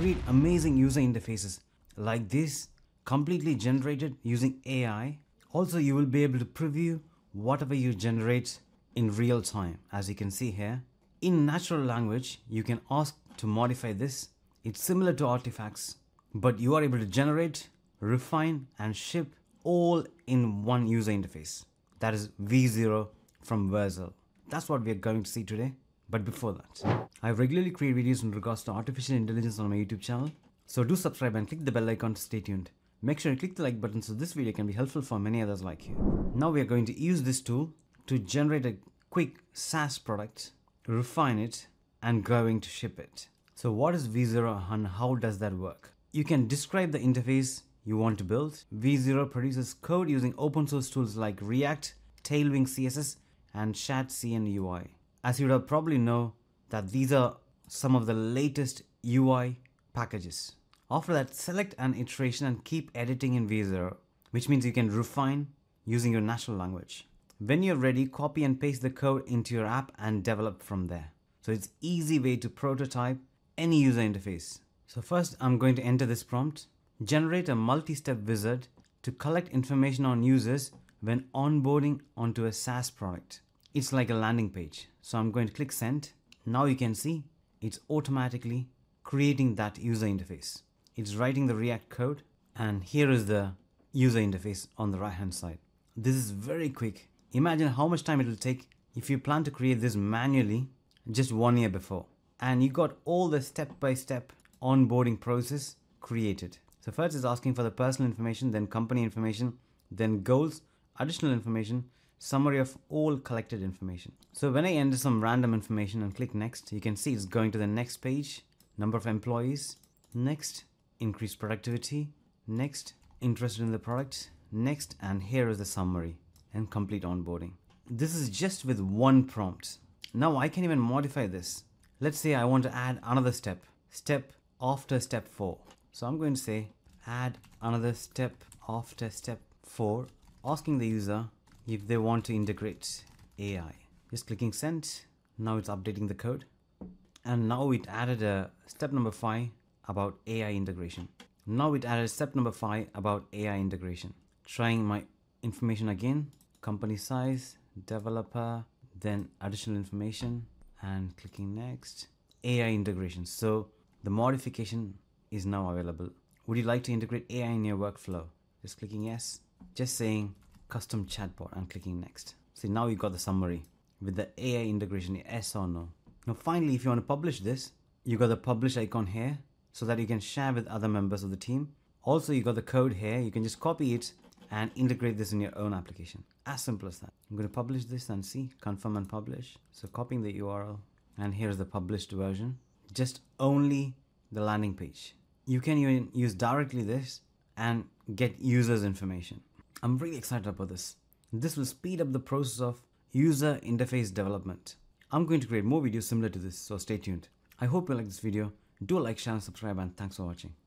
create amazing user interfaces like this, completely generated using AI. Also, you will be able to preview whatever you generate in real time, as you can see here. In natural language, you can ask to modify this. It's similar to artifacts, but you are able to generate, refine, and ship all in one user interface. That is V0 from Vercel. That's what we are going to see today. But before that, I regularly create videos in regards to artificial intelligence on my YouTube channel. So do subscribe and click the bell icon to stay tuned. Make sure you click the like button so this video can be helpful for many others like you. Now we are going to use this tool to generate a quick SaaS product, refine it, and going to ship it. So what is V0 and how does that work? You can describe the interface you want to build. V0 produces code using open source tools like React, Tailwind CSS, and ShadCN UI. As you would probably know that these are some of the latest UI packages. After that, select an iteration and keep editing in V0, which means you can refine using your natural language. When you're ready, copy and paste the code into your app and develop from there. So it's easy way to prototype any user interface. So first I'm going to enter this prompt. Generate a multi-step wizard to collect information on users when onboarding onto a SaaS product. It's like a landing page. So I'm going to click send. Now you can see it's automatically creating that user interface. It's writing the React code and here is the user interface on the right hand side. This is very quick. Imagine how much time it will take if you plan to create this manually just one year before. And you got all the step-by-step -step onboarding process created. So first it's asking for the personal information, then company information, then goals, additional information, summary of all collected information. So when I enter some random information and click next, you can see it's going to the next page, number of employees, next, increase productivity, next, interested in the product, next, and here is the summary and complete onboarding. This is just with one prompt. Now I can even modify this. Let's say I want to add another step, step after step four. So I'm going to say add another step after step four, asking the user if they want to integrate AI. Just clicking send. Now it's updating the code. And now it added a step number five about AI integration. Now it added step number five about AI integration. Trying my information again, company size, developer, then additional information and clicking next. AI integration. So the modification is now available. Would you like to integrate AI in your workflow? Just clicking yes. Just saying custom chatbot and clicking next. See now you got the summary with the AI integration, yes or no. Now finally, if you want to publish this, you got the publish icon here so that you can share with other members of the team. Also, you got the code here. You can just copy it and integrate this in your own application. As simple as that. I'm going to publish this and see, confirm and publish. So copying the URL and here's the published version. Just only the landing page. You can even use directly this and get users information. I'm really excited about this. This will speed up the process of user interface development. I'm going to create more videos similar to this, so stay tuned. I hope you like this video. Do like, share, and subscribe, and thanks for watching.